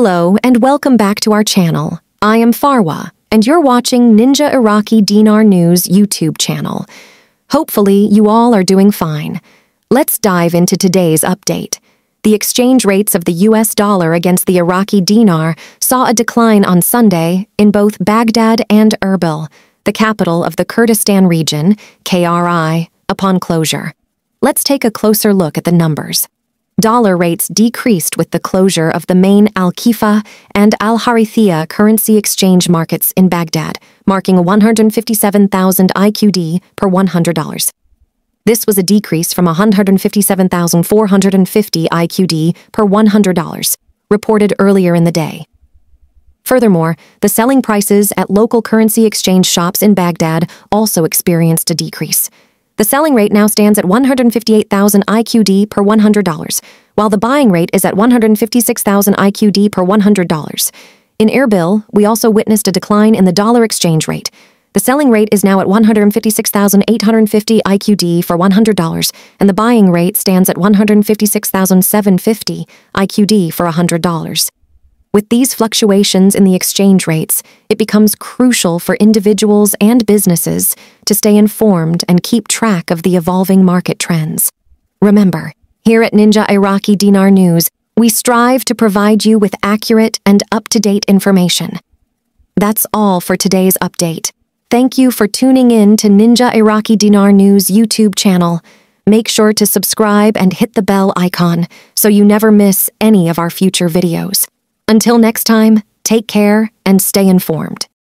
Hello, and welcome back to our channel. I am Farwa, and you're watching Ninja Iraqi Dinar News YouTube channel. Hopefully, you all are doing fine. Let's dive into today's update. The exchange rates of the US dollar against the Iraqi dinar saw a decline on Sunday in both Baghdad and Erbil, the capital of the Kurdistan region, KRI, upon closure. Let's take a closer look at the numbers. Dollar rates decreased with the closure of the main Al Kifa and Al Harithia currency exchange markets in Baghdad, marking 157,000 IQD per $100. This was a decrease from 157,450 IQD per $100, reported earlier in the day. Furthermore, the selling prices at local currency exchange shops in Baghdad also experienced a decrease. The selling rate now stands at 158,000 IQD per $100, while the buying rate is at 156,000 IQD per $100. In Erbil, we also witnessed a decline in the dollar exchange rate. The selling rate is now at 156,850 IQD for $100, and the buying rate stands at 156,750 IQD for $100. With these fluctuations in the exchange rates, it becomes crucial for individuals and businesses to stay informed and keep track of the evolving market trends. Remember, here at Ninja Iraqi Dinar News, we strive to provide you with accurate and up to date information. That's all for today's update. Thank you for tuning in to Ninja Iraqi Dinar News YouTube channel. Make sure to subscribe and hit the bell icon so you never miss any of our future videos. Until next time, take care and stay informed.